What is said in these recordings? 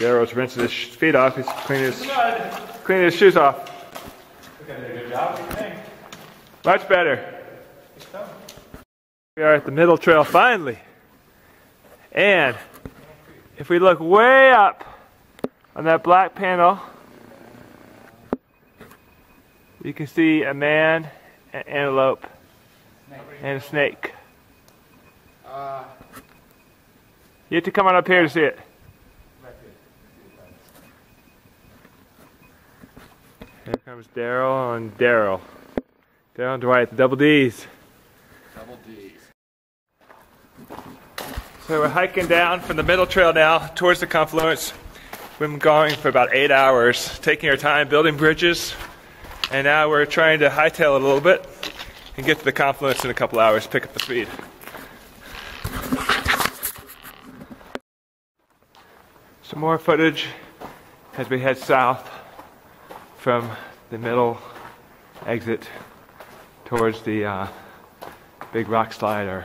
Daryl's rinsing his feet off. He's cleaning his, cleaning his shoes off. Good job, what do you think? Much better. We are at the middle trail finally. And if we look way up on that black panel, you can see a man, an antelope, and a snake. Uh, You have to come on up here to see it. Comes Daryl and Daryl. Daryl and Dwight, the double D's. double D's. So we're hiking down from the middle trail now towards the confluence. We've been going for about eight hours, taking our time building bridges, and now we're trying to hightail it a little bit and get to the confluence in a couple hours, pick up the speed. Some more footage as we head south from the middle exit towards the uh, big rock slide or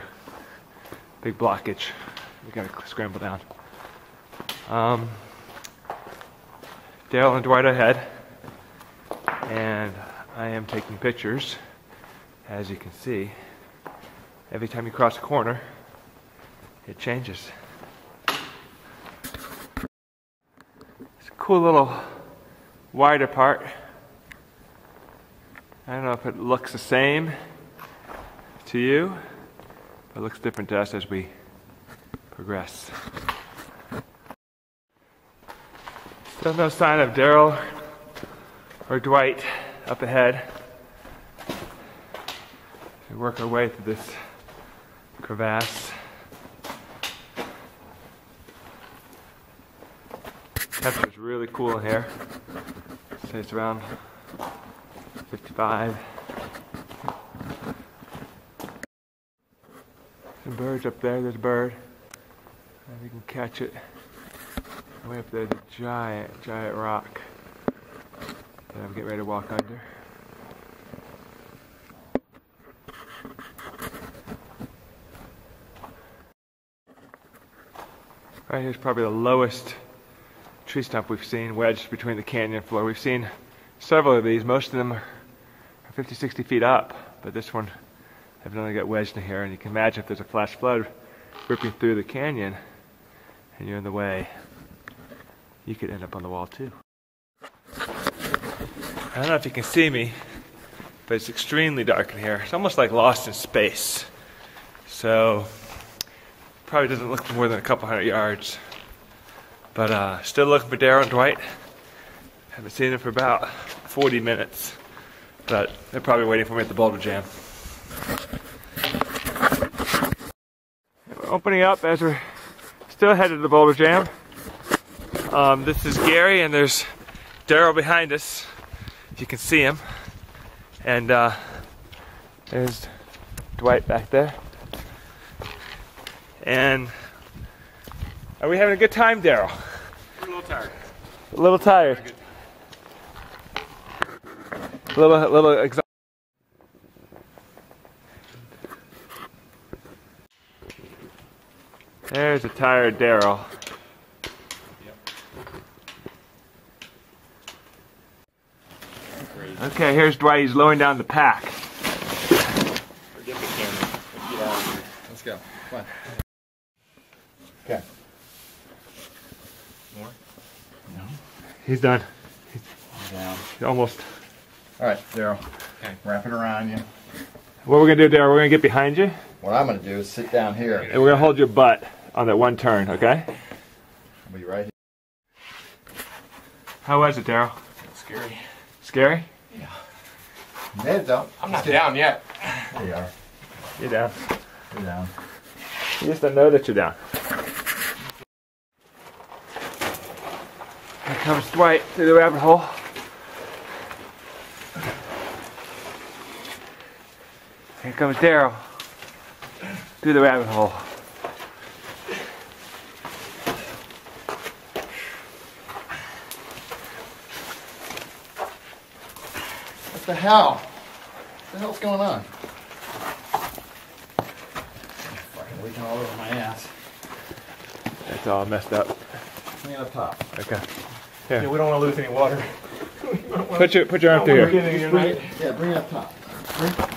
big blockage. We gotta scramble down. Um, Dale and Dwight ahead, and I am taking pictures. As you can see, every time you cross a corner, it changes. It's a cool little wider part. I don't know if it looks the same to you, but it looks different to us as we progress. Still no sign of Daryl or Dwight up ahead. We work our way through this crevasse. Temperature's really cool in here. Say it's around 55. Some birds up there. There's a bird. If you can catch it. Way up there's a giant, giant rock that I'm getting ready to walk under. Right here's probably the lowest tree stump we've seen wedged between the canyon floor. We've seen several of these. Most of them 50, 60 feet up, but this one evidently got wedged in here. And you can imagine if there's a flash flood ripping through the canyon and you're in the way, you could end up on the wall too. I don't know if you can see me, but it's extremely dark in here. It's almost like lost in space. So, probably doesn't look more than a couple hundred yards. But uh, still looking for Daryl and Dwight. Haven't seen them for about 40 minutes. But they're probably waiting for me at the Boulder Jam. We're opening up as we're still headed to the Boulder Jam. Um, this is Gary, and there's Daryl behind us. If you can see him. And uh, there's Dwight back there. And are we having a good time, Daryl? a little tired. A little tired. A little, little exhausted. There's a tired Daryl. Okay, here's Dwight. He's lowering down the pack. Forget the camera. Let's get out of here. Let's go. Come on. Okay. More? No. He's done. Down. He's almost. All right, Daryl. Okay. Wrap it around you. What we're gonna do, Daryl? We're gonna get behind you, What I'm going to do is sit down here. and we're gonna hold your butt on that one turn. Okay? I'll be right here. How was it, Daryl? Scary. Scary? Yeah. made it though. I'm not down yet. There you are. You're down. You're down. You just don't know that you're down. Here comes Dwight through the rabbit hole. Here comes Daryl through the rabbit hole. What the hell? What the hell's going on? Fucking leaking all over my ass. It's all messed up. Bring it up top. Okay. Yeah, we don't want to lose any water. Put your put your arm through here. Bring it, yeah, bring it up top. Bring,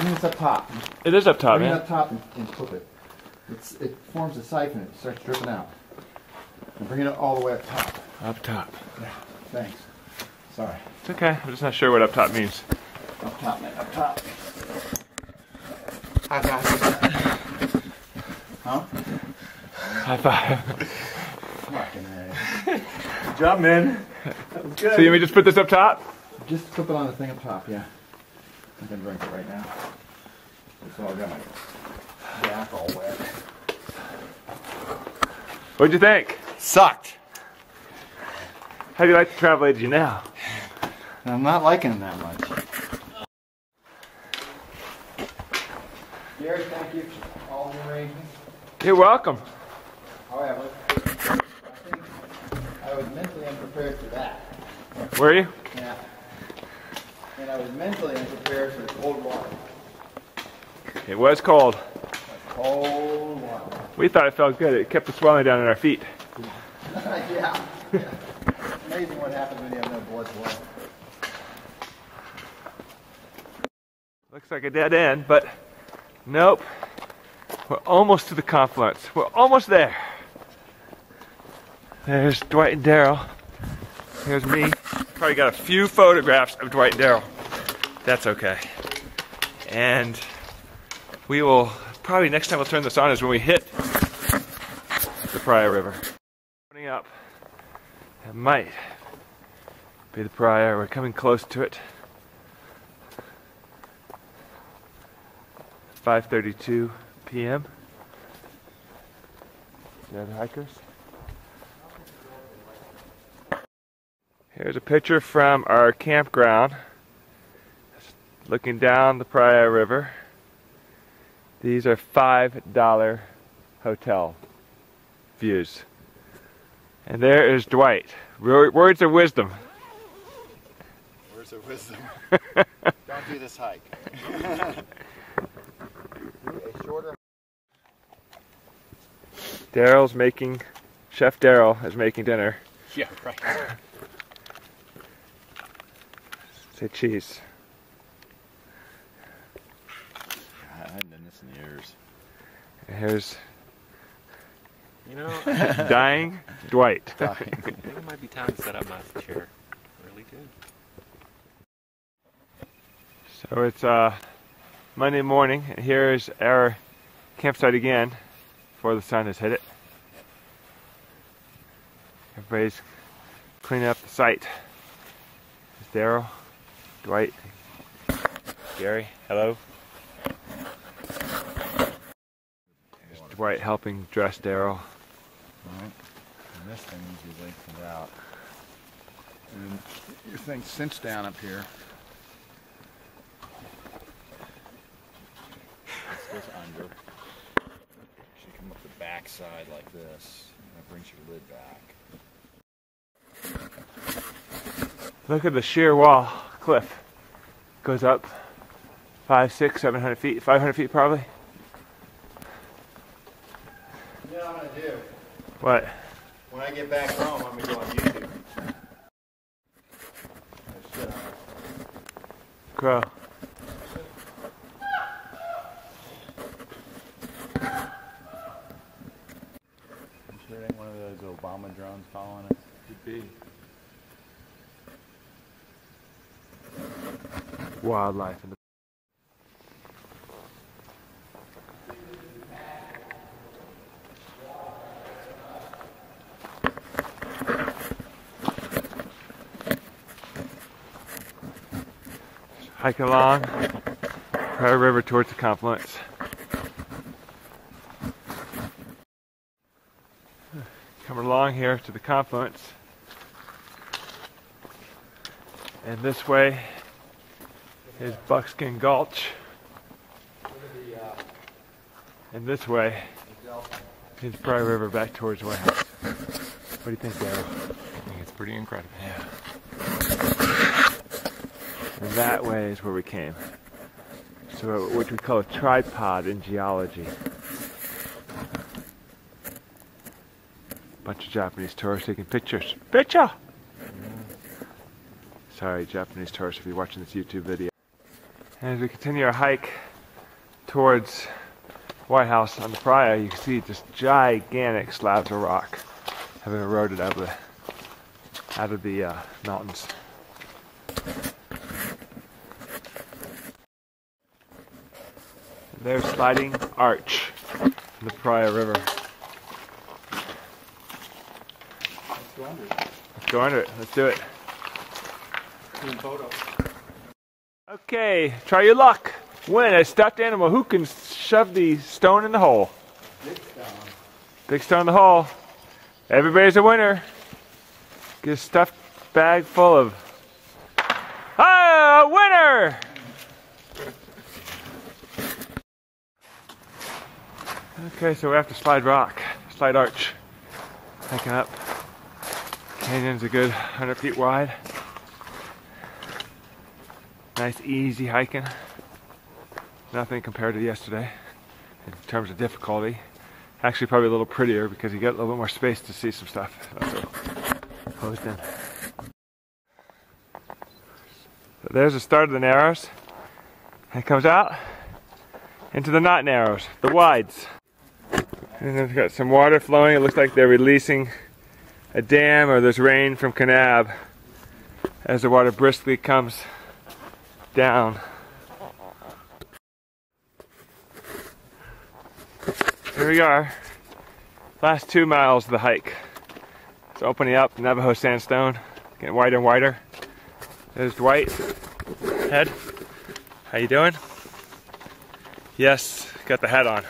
bring this up top. It is up top, bring it man. up top and, and flip it. It's, it forms a siphon. It starts dripping out. And bring it all the way up top. Up top. Yeah, thanks. Sorry. It's okay. I'm just not sure what up top means. Up top, man. Up top. High five. Huh? High five. Fucking A. Good job, man. That was good. So you may just put this up top? Just flip it on the thing up top, yeah. I can drink it right now. It's all got my back all wet. What'd you think? Sucked. How do you like the travel agent now? I'm not liking it that much. Gary, thank you for all the arrangements. You're welcome. Oh, However, I think I was mentally unprepared for that. Were you? Yeah. And I was mentally unprepared for the cold water. It was cold. Cold water. We thought it felt good. It kept the swelling down in our feet. yeah. yeah. Amazing what happens when you have no blood flow. Looks like a dead end, but nope. We're almost to the confluence. We're almost there. There's Dwight and Daryl. Here's me. Probably got a few photographs of Dwight and Daryl. That's okay. And we will probably next time we'll turn this on is when we hit the Paria River. Opening up. It might be the Paria. We're coming close to it. 5:32 p.m. The other hikers. Here's a picture from our campground, looking down the Paria River. These are five dollar hotel views, and there is Dwight. Words of wisdom. Words of wisdom? Don't do this hike. a shorter Daryl's making, Chef Daryl is making dinner. Yeah, right. Say cheese. I haven't done this in years. Here's You know, dying Dwight. I think it might be time to set up my chair. Really good. So it's uh, Monday morning, and here's our campsite again before the sun has hit it. Everybody's cleaning up the site. There's Daryl, Dwight, Gary, hello. There's Dwight helping dress Daryl. Right. And this thing usually lengthens out. And your thing cinch down up here. This goes under. Should come up the back side like this. And that brings your lid back. Look at the sheer wall, cliff. Goes up five, six, seven hundred feet, five hundred feet probably. You know what I'm gonna do? What? When I get back home, I'm gonna go on YouTube. Shit, I- Crow. I'm sure it ain't one of those Obama drones following us. Could be. Wildlife in the Hiking along Paria River towards the confluence. Coming along here to the confluence. And this way is Buckskin Gulch. And this way is Paria River back towards White House. What do you think, Daryl? I think it's pretty incredible. Yeah. And that way is where we came. So what we call a tripod in geology. Bunch of Japanese tourists taking pictures. Picture! Mm. Sorry, Japanese tourists, if you're watching this YouTube video. And as we continue our hike towards White House on the Paria, you can see just gigantic slabs of rock having eroded out of the out of the uh, mountains. There's sliding arch in the Paria River. Let's go under it. Let's do it. Okay, try your luck. Win a stuffed animal. Who can shove the stone in the hole? Big stone in the hole. Everybody's a winner. Get a stuffed bag full of. Ah, a winner! Okay, so we have to slide rock, slide arch. Hiking up. Canyon's a good 100 feet wide. Nice, easy hiking. Nothing compared to yesterday in terms of difficulty. Actually, probably a little prettier because you get a little bit more space to see some stuff. Also closed in. So there's the start of the narrows. It comes out into the not narrows, the wides. And then we've got some water flowing. It looks like they're releasing a dam or there's rain from Kanab as the water briskly comes down. Here we are. Last two miles of the hike. It's opening up, Navajo sandstone, getting wider and wider. There's Dwight. Head. How you doing? Yes, got the hat on.